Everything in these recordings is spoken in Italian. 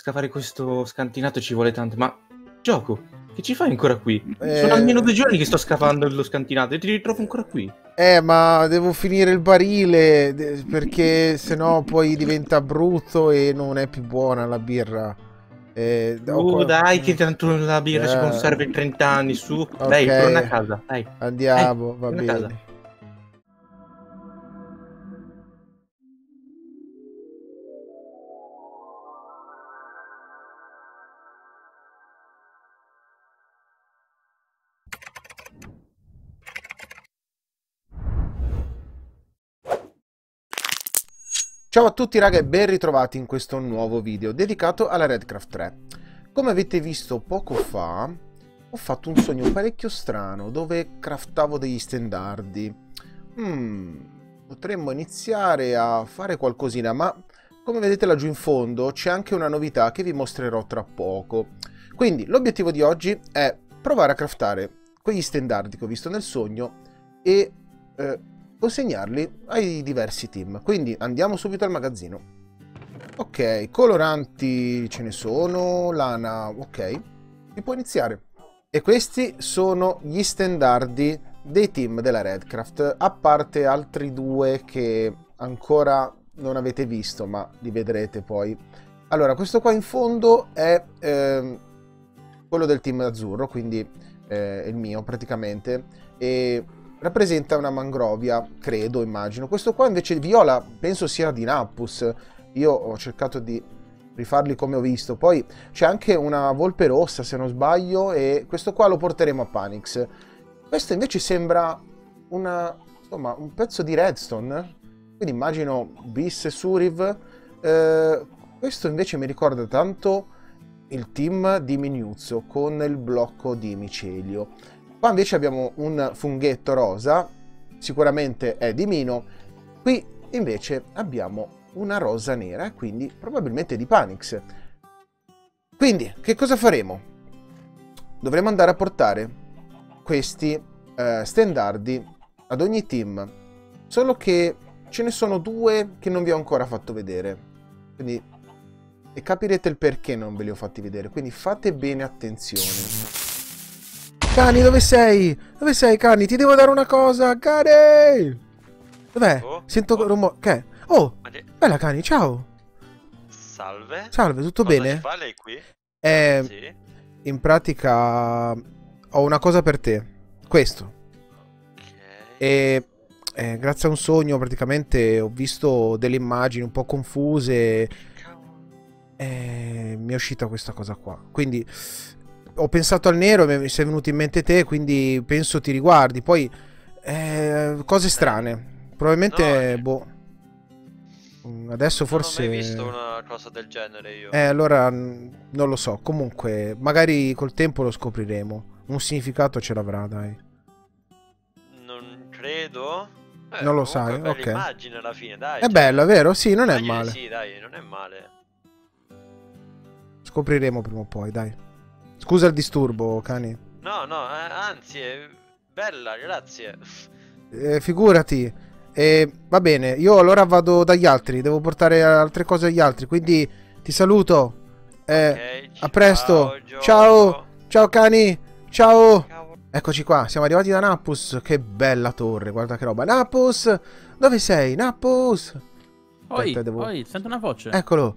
scavare questo scantinato ci vuole tanto, ma gioco, che ci fai ancora qui? Eh, Sono almeno due giorni che sto scavando lo scantinato e ti ritrovo ancora qui. Eh, ma devo finire il barile perché sennò poi diventa brutto e non è più buona la birra. Eh, Oh, qua- dai, che tanto la birra si Eh. conserva in 30 anni, su. Dai, torna a casa, dai. Andiamo, Eh, va a casa. Ciao a tutti raga e ben ritrovati in questo nuovo video dedicato alla Redcraft 3. Come avete visto poco fa, ho fatto un sogno parecchio strano dove craftavo degli stendardi. Hmm, potremmo iniziare a fare qualcosina, ma come vedete laggiù in fondo c'è anche una novità che vi mostrerò tra poco. Quindi l'obiettivo di oggi è provare a craftare quegli stendardi che ho visto nel sogno e eh, consegnarli ai diversi team. Quindi andiamo subito al magazzino. Ok, coloranti ce ne sono, lana, ok, si può iniziare. E questi sono gli stendardi dei team della Redcraft, a parte altri due che ancora non avete visto, ma li vedrete poi. Allora, questo qua in fondo è ehm, quello del team azzurro, quindi eh, il mio praticamente, e rappresenta una mangrovia, credo, immagino. Questo qua invece viola, penso sia di Nappus. Io ho cercato di rifarli come ho visto. Poi c'è anche una volpe rossa, se non sbaglio, e questo qua lo porteremo a Panix. Questo invece sembra una, insomma, un pezzo di redstone. Quindi immagino Bis e Suriv. Eh, questo invece mi ricorda tanto il team di Minuzzo con il blocco di Micelio. Qua invece abbiamo un funghetto rosa, sicuramente è di Mino. Qui invece abbiamo una rosa nera quindi probabilmente di Panix. Quindi, che cosa faremo? Dovremo andare a portare questi eh, stendardi ad ogni team. Solo che ce ne sono due che non vi ho ancora fatto vedere. Quindi e capirete il perché non ve li ho fatti vedere. Quindi fate bene attenzione. Cani, dove sei? Dove sei, Cani? Ti devo dare una cosa, Cani! Dov'è? Oh, Sento oh. rumore. Che? Oh, bella Cani, ciao! Salve. Salve, tutto Cosa bene? ci fa lei qui? Eh, Sì. in pratica ho una cosa per te. Questo. Ok. E eh, grazie a un sogno praticamente ho visto delle immagini un po' confuse e mi è uscita questa cosa qua. Quindi ho pensato al nero e mi sei venuto in mente te, quindi penso ti riguardi. Poi eh, cose strane. Probabilmente, No, boh. Mm, Adesso forse... Non ho mai visto una cosa del genere io. Eh, allora non lo so. Comunque, magari col tempo lo scopriremo. Un significato ce l'avrà, dai. Non credo. Eh, Non lo sai, ok. immagine alla fine, dai. È cioè, bello, è vero? Sì, non è male. Sì, dai, non è male. Scopriremo prima o poi, dai. Scusa il disturbo, cani. No, no, eh, anzi, è bella, grazie. Eh, figurati. Eh, va bene, io allora vado dagli altri. Devo portare altre cose agli altri. Quindi ti saluto. Eh, Ok, a presto. Gio- Ciao. Ciao cani. Ciao. Cavolo. Eccoci qua. Siamo arrivati da Nappus. Che bella torre. Guarda che roba. Nappus. Dove sei? Nappus. Oi, Aspetta, devo- oi, sento una voce. Eccolo.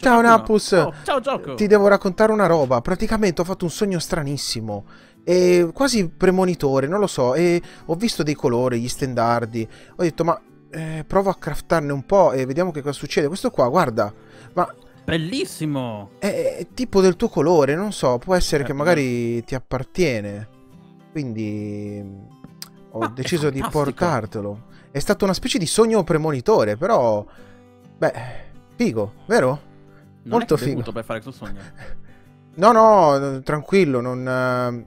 Ciao? Nappus. Oh, ciao gioco. Ti devo raccontare una roba. Praticamente ho fatto un sogno stranissimo. E quasi premonitore, non lo so. E ho visto dei colori, gli stendardi. Ho detto, ma eh, provo a craftarne un po' e vediamo che cosa succede. Questo qua, guarda. Ma Bellissimo. è, è tipo del tuo colore, non so. Può essere Eh, che magari ti appartiene. Quindi mm, ho Ma deciso di portartelo. È stato una specie di sogno premonitore, però. Beh, figo, vero? Non Molto figo. per fare questo sogno. No, no, tranquillo, non... eh,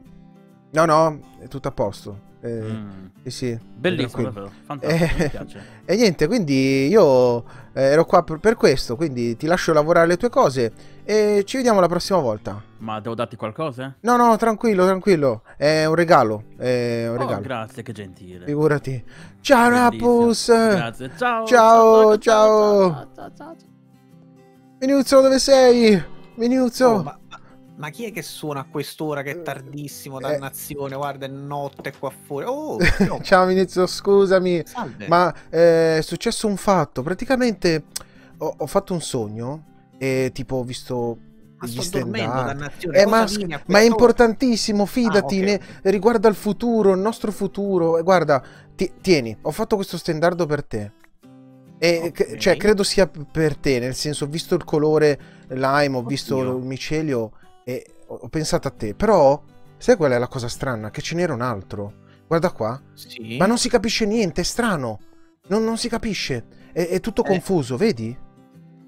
No, no, è tutto a posto. Eh, Mm. Sì. Bellissimo, davvero. Fantastico, Eh. E niente, quindi io eh, ero qua per, questo, quindi ti lascio lavorare le tue cose e ci vediamo la prossima volta. Ma devo darti qualcosa? No, no, tranquillo, tranquillo. È un regalo, è un Oh, regalo. grazie, che gentile. Figurati. Ciao, Bellissimo. Rapus! Grazie. Ciao, ciao. ciao, ciao, ciao, ciao. Minuzzo, dove sei? Minuzzo! Oh, ma, ma- chi è che suona a quest'ora che è tardissimo, Eh. dannazione? Guarda, è notte qua fuori. Oh, Ciao Minuzzo, scusami. salve. Ma eh, è successo un fatto. Praticamente ho, ho fatto un sogno e tipo ho visto Ma gli sto dormendo. Eh, ma, ma è importantissimo, fidati, Ah, ok, ne- ok. riguarda il futuro, il nostro futuro. E guarda, ti- tieni, ho fatto questo stendardo per te. E Ok. che- cioè, credo sia per te, nel senso, ho visto il colore lime, ho visto Oddio. il micelio e ho pensato a te. Però, sai qual è la cosa strana? Che ce n'era un altro. Guarda qua. Sì. Ma non si capisce niente, è strano. Non, non si capisce. È, è tutto Eh. confuso, vedi?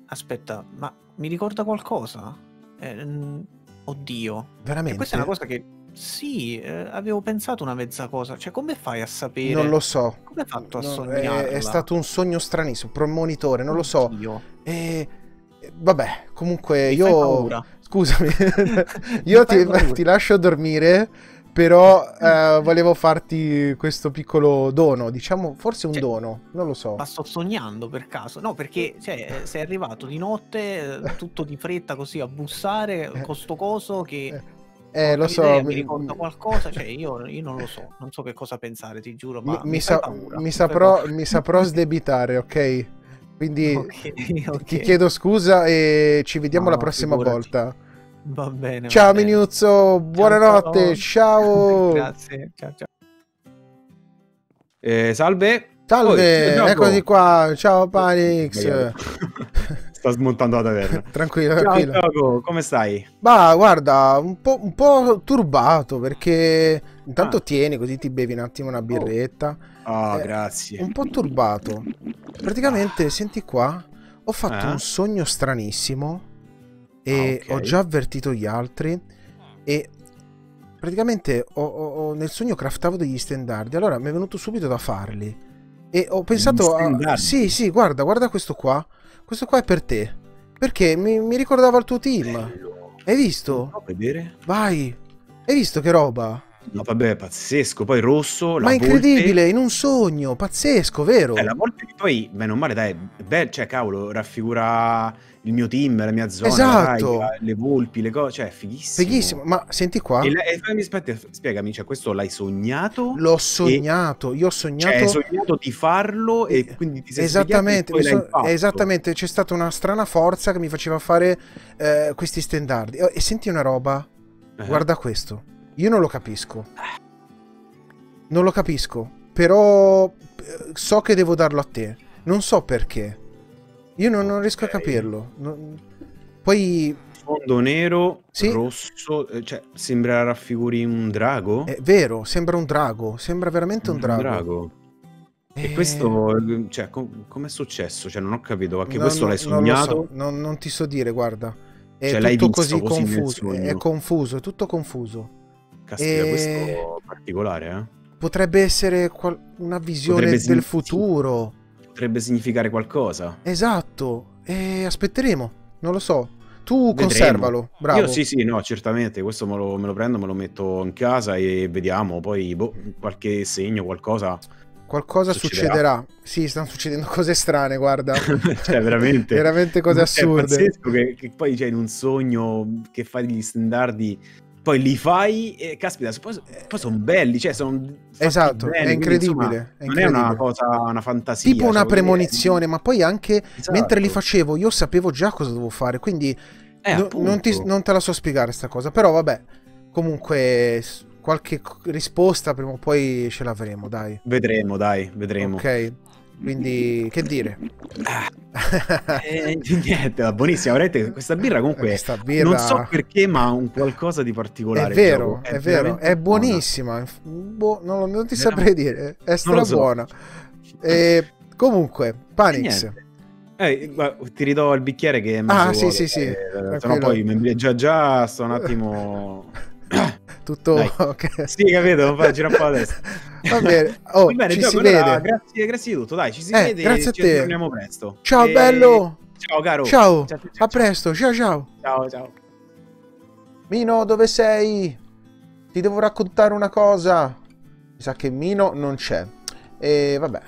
Aspetta, ma mi ricorda qualcosa? Eh, oddio. Veramente. questa è una cosa che... Sì, eh, avevo pensato una mezza cosa. Cioè, come fai a sapere? Non lo so. Come hai fatto a No, è, sognarla? è stato un sogno stranissimo, premonitore, non lo so. Oddio, E e vabbè, comunque mi io paura. scusami, io ti, ti lascio dormire, però eh, volevo farti questo piccolo dono, diciamo forse un Cioè, dono, non lo so. Ma sto sognando per caso? No, perché cioè, eh, sei arrivato di notte, eh, tutto di fretta così a bussare, Eh. con sto coso che... Eh, lo so, miseria, mi mi- ricorda qualcosa, cioè io, io non lo so, non so che cosa pensare, ti giuro, mi, ma mi mi, sa- paura, mi saprò, fai mi saprò sdebitare, ok? Quindi paura. Ok, ok. ti chiedo scusa e ci vediamo No, la prossima figurati. volta. Va bene. Ciao va bene. Minuzzo, buonanotte, ciao. Grazie, ciao ciao. Eh, salve. Salve, Oh, eccoti qua. Ciao Panix. Sta smontando la taverna. tranquillo, Ciao tranquillo. Gioco, come stai? Ma guarda, un po', un po' turbato perché intanto Ah. tieni così ti bevi un attimo una birretta. Oh, Eh, grazie. Un po' turbato. Praticamente, senti qua, ho fatto Ah. un sogno stranissimo e Ah, ok. ho già avvertito gli altri e praticamente ho- ho- nel sogno craftavo degli stendardi, allora mi è venuto subito da farli e ho pensato a... Sì, sì, guarda, guarda questo qua. Questo qua è per te. Perché mi, mi ricordava il tuo team. Bello. Hai visto? Vedere? Vai. Hai visto che roba? No, vabbè, pazzesco. Poi rosso, Ma incredibile, volpe. in un sogno, pazzesco, vero? Eh, la volpe poi, bene o male, dai, è bel- cioè, cavolo, raffigura il mio team, la mia zona, Esatto. raiga, le volpi, le cose, cioè, fighissimo. Fighissimo, ma senti qua, E, la- e aspetta, spiegami, cioè, questo l'hai sognato? l'ho sognato, io ho Cioè, sognato... hai sognato di farlo e quindi ti sei Esattamente, e so- esattamente, c'è stata una strana forza che mi faceva fare eh, questi stendardi. Oh, E senti una roba, Eh. guarda questo, io non lo capisco. Non lo capisco, però eh, so che devo darlo a te. Non so perché. Io non, non riesco a Ok. capirlo. Non- Poi Fondo nero, Sì. rosso, eh, cioè, sembra raffiguri un drago? è vero, sembra un drago, sembra veramente un drago. E Eh, questo, cioè, com- com'è successo? Cioè, non ho capito, anche no, questo no, l'hai non lo so, sognato? non, non ti so dire, guarda. È Cioè, tutto così così confuso. È confuso, è tutto confuso. Caspita, Eh, questo particolare, eh? Potrebbe essere qual- una visione Potrebbe del futuro. Potrebbe significare qualcosa. Esatto. E aspetteremo. Non lo so. Tu Vedremo. conservalo. Bravo. Io sì, sì, no, certamente, questo me lo, me lo prendo, me lo metto in casa e vediamo, poi boh, qualche segno, qualcosa, Qualcosa Succederà. succederà. Sì, stanno succedendo cose strane, guarda. cioè veramente. Veramente cose Cioè, È assurde. pazzesco che, che poi c'è in un sogno che fai degli standardi, poi li fai e caspita, poi, poi sono belli, cioè sono Esatto, bene, è quindi, incredibile, insomma, è non è una incredibile. cosa, una fantasia. Tipo una cioè, dire, premonizione, ma poi anche esatto. mentre li facevo io sapevo già cosa dovevo fare, quindi Eh, no- non, ti- non te la so spiegare sta cosa, però vabbè, comunque qualche risposta prima o poi ce l'avremo, dai. Vedremo, dai, vedremo. Ok, quindi che dire? Eh, niente, va buonissima, veramente questa birra comunque Questa birra non so perché, ma un qualcosa di è particolare. il vero, gioco. è vero, è buonissima, boh, non, non ti saprei dire, è lo so. strabuona. E comunque, Panix. Eh, guarda, ti ridò il bicchiere che è Ah, sì, vuoto, sì, sì, eh, se no tranquillo. poi già già sto un attimo tutto Dai. ok. Sì, capito, girare un po' la testa. Va bene, oh, Va bene, ci Gioco, si allora, vede. Grazie, grazie di tutto, dai, ci si Eh, vede grazie a ci te. aggiorniamo presto. Ciao E- bello, Ciao caro. ciao, Ciao, ciao, ciao, a presto, ciao ciao. Ciao, ciao. Mino, dove sei? Ti devo raccontare una cosa. Mi sa che Mino non c'è. E vabbè,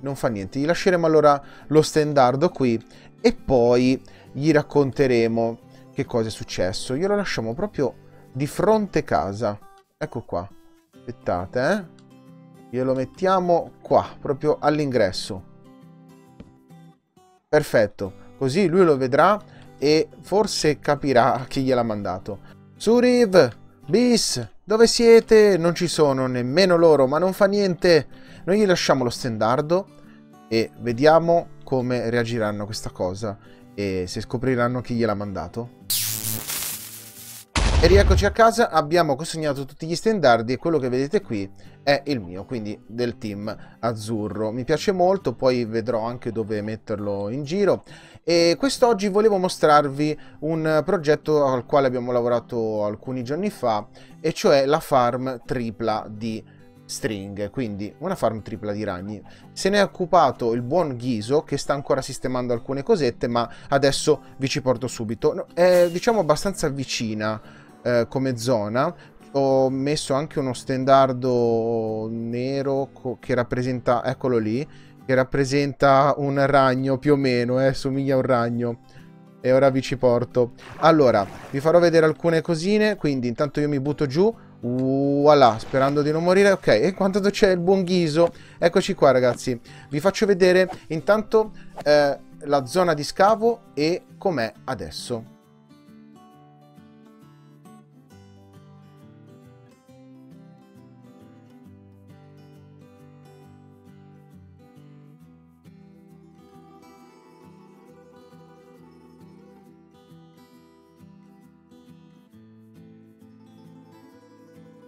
non fa niente. Gli lasceremo allora lo stendardo qui e poi gli racconteremo che che cosa è successo. Io lo lasciamo proprio di fronte casa. Ecco qua. Aspettate, eh. Glielo mettiamo qua, proprio all'ingresso. Perfetto. Così lui lo vedrà e forse capirà chi gliel'ha mandato. Suriv, Bis, dove siete? Non ci sono nemmeno loro, ma non fa niente. Noi gli lasciamo lo stendardo e vediamo come reagiranno a questa cosa e se scopriranno chi gliel'ha mandato. E rieccoci a casa, abbiamo consegnato tutti gli stendardi e quello che vedete qui è il mio, quindi del team azzurro. Mi piace molto, poi vedrò anche dove metterlo in giro. E quest'oggi volevo mostrarvi un progetto al quale abbiamo lavorato alcuni giorni fa, e cioè la farm tripla di stringhe, quindi una farm tripla di ragni. Se ne è occupato il buon Ghiso che sta ancora sistemando alcune cosette, ma adesso vi ci porto subito. È diciamo abbastanza vicina eh, come zona. Ho messo anche uno stendardo nero che rappresenta, eccolo lì, che rappresenta un ragno più o meno, eh, somiglia a un ragno. E ora vi ci porto. Allora, vi farò vedere alcune cosine, quindi intanto io mi butto giù. Voilà, sperando di non morire. Ok, e quanto c'è il buon ghiso? Eccoci qua ragazzi. Vi faccio vedere intanto eh, la zona di scavo e com'è adesso.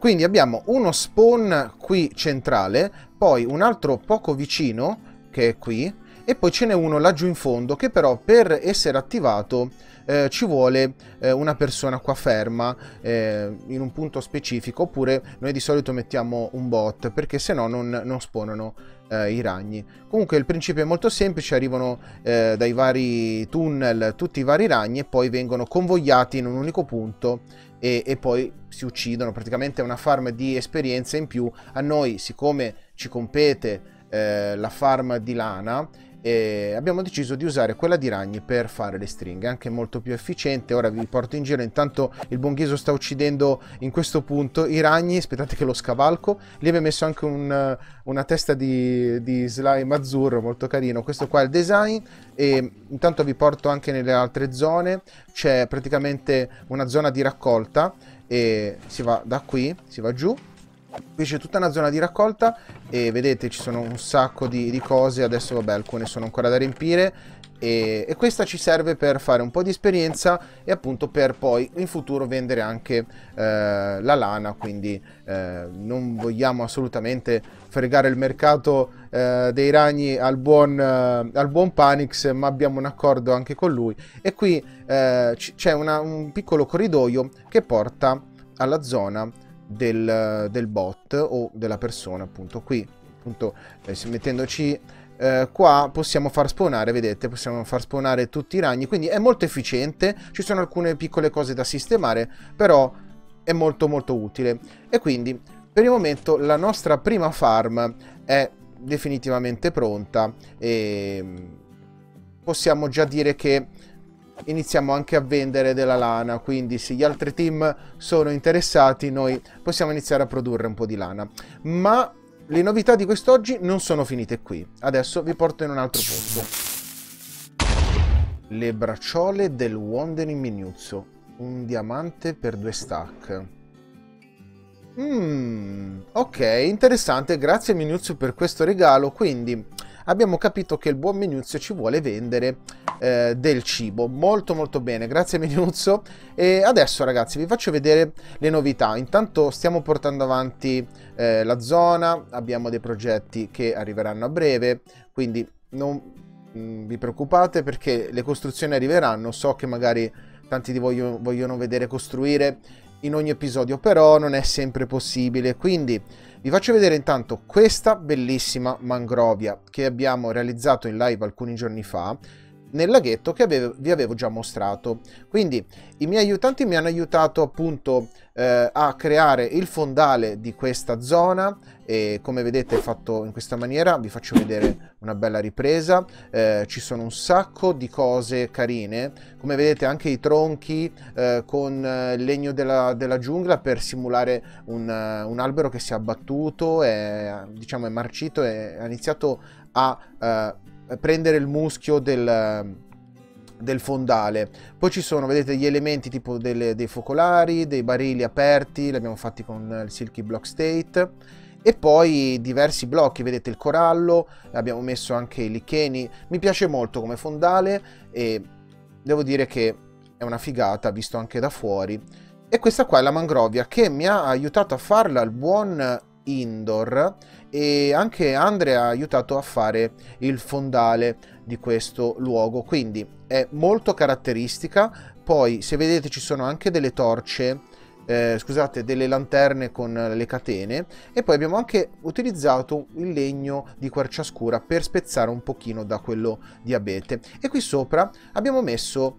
Quindi abbiamo uno spawn qui centrale, poi un altro poco vicino, che è qui, e poi ce n'è uno laggiù in fondo che però per essere attivato eh, ci vuole eh, una persona qua ferma eh, in un punto specifico. Oppure noi di solito mettiamo un bot perché se no non, non spawnano eh, i ragni. Comunque il principio è molto semplice arrivano eh, dai vari tunnel tutti i vari ragni e poi vengono convogliati in un unico punto e, e poi si uccidono. Praticamente è una farm di esperienza in più. A noi siccome ci compete eh, la farm di lana e abbiamo deciso di usare quella di ragni per fare le stringhe, anche molto più efficiente. Ora vi porto in giro, intanto il buon Ghiso sta uccidendo in questo punto i ragni, aspettate che lo scavalco. Lì abbiamo messo anche un, una testa di, di, slime azzurro, molto carino. Questo qua è il design e intanto vi porto anche nelle altre zone. C'è praticamente una zona di raccolta e si va da qui, si va giù Qui c'è tutta una zona di raccolta e vedete ci sono un sacco di, di cose, adesso vabbè alcune sono ancora da riempire. E, e, questa ci serve per fare un po' di esperienza e appunto per poi in futuro vendere anche eh, la lana, quindi eh, non vogliamo assolutamente fregare il mercato eh, dei ragni al buon, eh, al buon Panix, ma abbiamo un accordo anche con lui. E qui eh, c'è un piccolo corridoio che porta alla zona del, del, bot o della persona appunto. Qui appunto eh, mettendoci eh, qua possiamo far spawnare vedete possiamo far spawnare tutti i ragni. Quindi è molto efficiente ci sono alcune piccole cose da sistemare però è molto molto utile. E quindi per il momento la nostra prima farm è definitivamente pronta e possiamo già dire che iniziamo anche a vendere della lana, quindi se gli altri team sono interessati noi possiamo iniziare a produrre un po' di lana. Ma le novità di quest'oggi non sono finite qui, adesso vi porto in un altro posto. Le bracciole del Wandering Minuzzo, un diamante per due stack. Mmm, ok, interessante, grazie Minuzzo per questo regalo, quindi abbiamo capito che il buon Minuzio ci vuole vendere eh, del cibo. Molto molto bene, grazie Minuzio. E adesso ragazzi vi faccio vedere le novità. Intanto stiamo portando avanti eh, la zona, abbiamo dei progetti che arriveranno a breve, quindi non mm, vi preoccupate perché le costruzioni arriveranno. So che magari tanti di voi vogliono vedere costruire in ogni episodio, però non è sempre possibile. Quindi vi faccio vedere intanto questa bellissima mangrovia che abbiamo realizzato in live alcuni giorni fa. Nel laghetto che avevo- vi avevo già mostrato. Quindi i miei aiutanti mi hanno aiutato appunto eh, a creare il fondale di questa zona e come vedete fatto in questa maniera, vi faccio vedere una bella ripresa, eh, ci sono un sacco di cose carine, come vedete anche i tronchi eh, con eh, il legno della, della giungla per simulare un, eh, un albero che si è abbattuto, è, diciamo è marcito e ha iniziato a eh, prendere il muschio del, del fondale. Poi ci sono, vedete, gli elementi tipo delle- dei focolari, dei barili aperti, li abbiamo fatti con il Silky Block State. E poi diversi blocchi, vedete il corallo, abbiamo messo anche i licheni. Mi piace molto come fondale e devo dire che è una figata, visto anche da fuori. E questa qua è la mangrovia che mi ha aiutato a farla il buon Indoor e anche Andrea ha aiutato a fare il fondale di questo luogo, quindi è molto caratteristica. Poi, se vedete, ci sono anche delle torce, eh, scusate, delle lanterne con le catene. E poi abbiamo anche utilizzato il legno di quercia scura per spezzare un pochino da quello di abete. E qui sopra abbiamo messo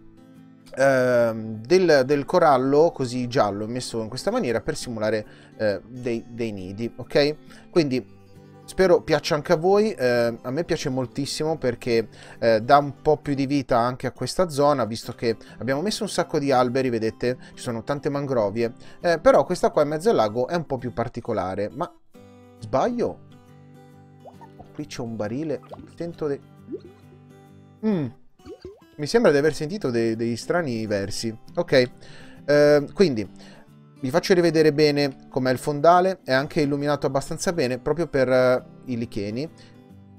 ehm, del, del corallo così giallo, messo in questa maniera per simulare eh, dei, dei nidi, ok? Quindi Spero piaccia anche a voi, eh, a me piace moltissimo perché eh, dà un po' più di vita anche a questa zona, visto che abbiamo messo un sacco di alberi, vedete, ci sono tante mangrovie, eh, però questa qua in mezzo al lago è un po' più particolare, ma sbaglio? Qui c'è un barile, sento dei... Mm. Mi sembra di aver sentito dei, dei strani versi, ok, eh, quindi... Vi faccio rivedere bene com'è il fondale, è anche illuminato abbastanza bene proprio per eh, i licheni.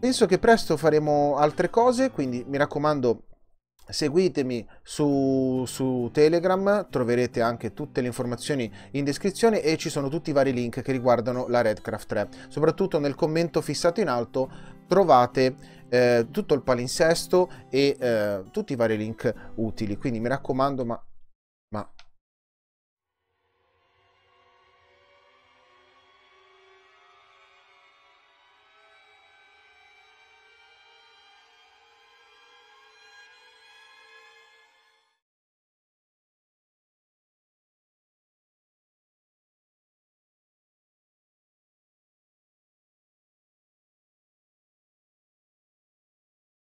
Penso che presto faremo altre cose, quindi mi raccomando seguitemi su, su Telegram, troverete anche tutte le informazioni in descrizione e ci sono tutti i vari link che riguardano la Redcraft 3. Soprattutto nel commento fissato in alto trovate eh, tutto il palinsesto e eh, tutti i vari link utili, quindi mi raccomando ma